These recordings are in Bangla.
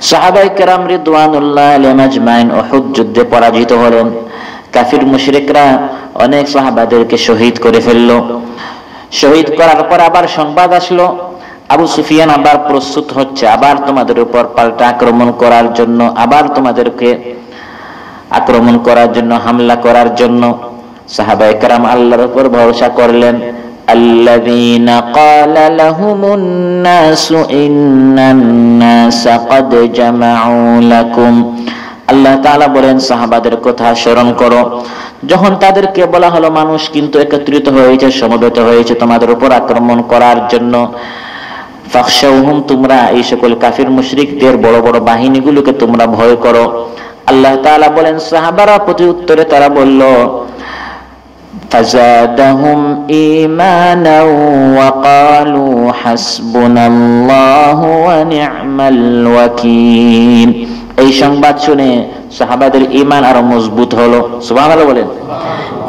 সাহাবাই কেরাম রিদওয়ানুল্লাহ আজমাইন যুদ্ধে পরাজিত হলেন। কাফির মুশরিকরা অনেক সাহাবাদেরকে শহীদ করে ফেলল। শহীদ করার পর আবার সংবাদ আসলো। আবু সুফিয়ান আবার প্রস্তুত হচ্ছে, আবার তোমাদের উপর পাল্টা আক্রমণ করার জন্য, আবার তোমাদেরকে আক্রমণ করার জন্য, হামলা করার জন্য। সাহাবা একরাম আল্লাহর উপর ভরসা করলেন। الذين قال لهم الناس إن الناس قد جمعوا لكم আল্লাহ তাআলা বলেন সাহাবাদের কথা স্মরণ করো যখন তাদেরকে বলা হলো মানুষ কিন্তু একত্রিত হয়েছে সমবেত হয়েছে তোমাদের উপর আক্রমণ করার জন্য ফাখশাউহুম তোমরা এই সকল কাফির মুশরিকদের বড় বড় বাহিনীগুলোকে তোমরা ভয় করো আল্লাহ তাআলা বলেন সাহাবারা প্রতি উত্তরে তারা বলল فزادهم إيمانا وقالوا حسبنا الله ونعم الوكيل এই সংবাদ শুনে সাহাবাদের ইমান আরো মজবুত হলো সুবহানাল্লাহ বলেন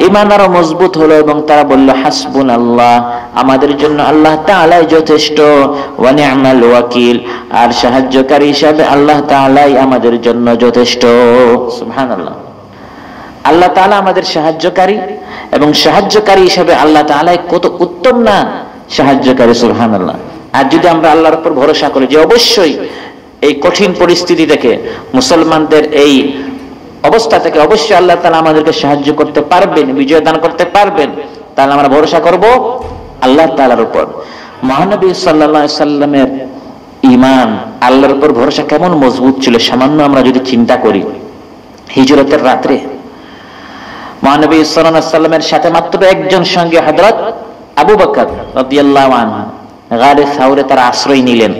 ইমান আরো মজবুত হলো এবং তারা বলল হাসবুন আল্লাহ আমাদের জন্য আল্লাহ তাআলাই যথেষ্ট ওয়া নি'মাল ওয়াকিল আর সাহায্যকারী হিসাবে আল্লাহ তাআলাই আমাদের জন্য যথেষ্ট সুবহানাল্লাহ আল্লাহ তাআলা আমাদের সাহায্যকারী এবং সাহায্যকারী হিসাবে আল্লাহ তাআলাই কত উত্তম না সাহায্যকারী, সুবহানাল্লাহ। আর যদি আমরা আল্লাহর উপর ভরসা করি যে অবশ্যই এই কঠিন পরিস্থিতি থেকে মুসলমানদের এই অবস্থা থেকে অবশ্যই আল্লাহ তাআলা আমাদেরকে সাহায্য করতে পারবেন, বিজয় দান করতে পারবেন, তাহলে আমরা ভরসা করব আল্লাহ তাআলার উপর। মহানবী আলাইহি সাল্লামের ঈমান আল্লাহর উপর ভরসা কেমন মজবুত ছিল, সামান্য আমরা যদি চিন্তা করি। হিজরতের রাত্রে মহানবী সাল্লামের সাথে মাত্র একজন সঙ্গে হযরত আবু বকর রাদিয়াল্লাহু সাউরে তার আশ্রয় নিলেন।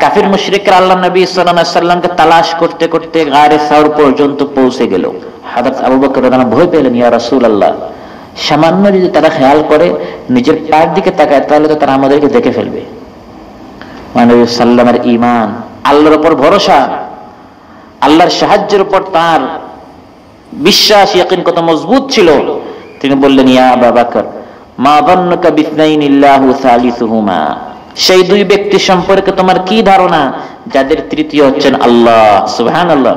কাফির মুশরিকরা আল্লাহ নবী সাল্লামকে তালাশ করতে করতে গারে সাউর পর্যন্ত পৌঁছে গেল। হযরত আবু বকর ভয় পেলেন, ইয়া রাসূলুল্লাহ, সামান্য যদি তারা খেয়াল করে, নিজের পায়ের দিকে তাকায়, তাহলে তো তারা আমাদেরকে দেখে ফেলবে। মহানবী সাল্লামের ঈমান আল্লাহর উপর ভরসা, আল্লাহর সাহায্যের উপর তার বিশ্বাস ইয়াকিন কত মজবুত ছিল। তিনি বললেন, ইয়া আবা বকর, মা যান্নুকা বিসনাইনিল্লাহু সালিসুহুমা? সেই দুই ব্যক্তি সম্পর্কে তোমার কি ধারণা? যাদের তৃতীয় হচ্ছেন আল্লাহ, সুবহানাল্লাহ।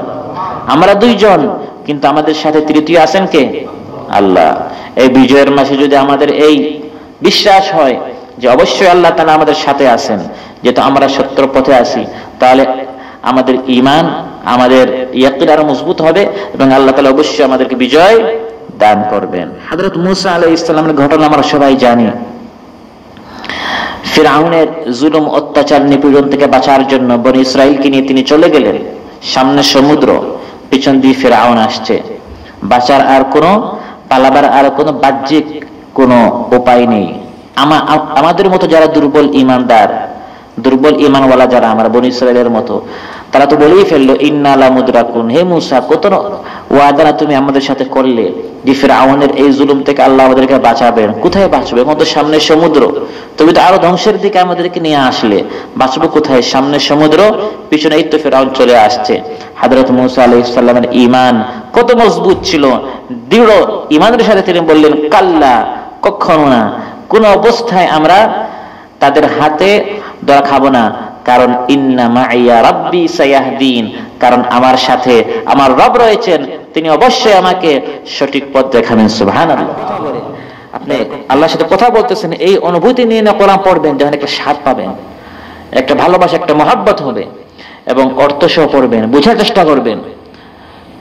আমরা দুইজন, কিন্তু আমাদের সাথে তৃতীয় আছেন কে? আল্লাহ। এই বিজয়ের মাসে যদি আমাদের এই বিশ্বাস হয় যে অবশ্যই আল্লাহ তাআলা আমাদের সাথে আছেন, যেহেতু আমরা সত্য পথে আছি, তাহলে আমাদের ইমান আমাদের ইয়াকিন আরও মজবুত হবে এবং আল্লাহ তাআলা অবশ্যই আমাদেরকে বিজয় দান করবেন। হযরত মুসা আলাইহিস সালামের ঘটনা আমরা সবাই জানি। ফিরাউনের জুলুম, অত্যাচার, নিপীড়ন থেকে বাঁচার জন্য বনি ইসরাইলকে নিয়ে তিনি চলে গেলেন। সামনে সমুদ্র, পিছন দিয়ে ফিরাউন আসছে। বাঁচার আর কোনো, পালাবার আর কোনো বাহ্যিক কোনো উপায় নেই। আমাদের মতো যারা দুর্বল ইমানদার, দুর্বল ইমানওয়ালা যারা, আমার বনি ইসরায়েলের মতো তারা তো বলেই ফেলল ইন্নালা মুদ্রাকুন। হে মুসা, কত ওয়াদারা তুমি আমাদের সাথে করলে যে ফেরাউনের এই জুলুম থেকে আল্লাহ আমাদেরকে বাঁচাবেন। কোথায় বাঁচবে? আমাদের সামনে সমুদ্র। তুমি তো আরও ধ্বংসের দিকে আমাদেরকে নিয়ে আসলে। বাঁচবো কোথায়? সামনে সমুদ্র পিছনে তো ফেরাউন চলে আসছে। হাজরত মুসা আলাইসাল্লামের ইমান কত মজবুত ছিল। দৃঢ় ইমানের সাথে তিনি বললেন, কাল্লা, কখনো না। কোন অবস্থায় আমরা তাদের হাতে দরা খাব না। কারণ ইন্না মাইয়া রাব্বি সায়াহদিন। কারণ আমার সাথে আমার রব রয়েছেন, তিনি অবশ্যই আমাকে সঠিক পথ দেখাবেন, সুবহানাল্লাহ। আপনি আল্লাহর সাথে কথা বলতেছেন, এই অনুভূতি নিয়ে না কোরআন পড়বেন, যখন একটা স্বাদ পাবেন, একটা ভালোবাসা, একটা মহাব্বত হবে, এবং অর্থ সহ পড়বেন, বোঝার চেষ্টা করবেন।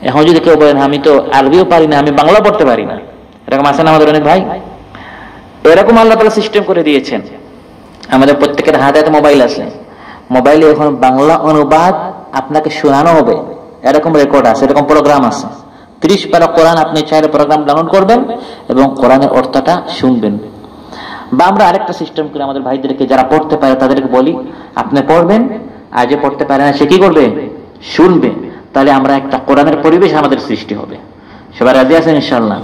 এখন যদি কেউ বলেন, আমি তো আরবিও পারি না, আমি বাংলা পড়তে পারি না। এরকম আছে না আমাদের অনেক ভাই? এরকম আল্লাহ তালা সিস্টেম করে দিয়েছেন। আমাদের প্রত্যেকের হাতে হাতে মোবাইল আছে। মোবাইলে এখন বাংলা অনুবাদ আপনাকে শোনানো হবে। এরকম রেকর্ড আছে, এরকম প্রোগ্রাম আছে। ত্রিশ পারা কোরআন আপনি চাইলে প্রোগ্রাম ডাউনলোড করবেন এবং কোরআনের অর্থটা শুনবেন। বা আমরা আরেকটা সিস্টেম করে আমাদের ভাইদেরকে যারা পড়তে পারে তাদেরকে বলি, আপনি পড়বেন, আর যে পড়তে পারে না সে কি করবে? শুনবে। তাহলে আমরা একটা কোরআনের পরিবেশ আমাদের সৃষ্টি হবে। সবাই রাজি আছেন ইনশাল্লাহ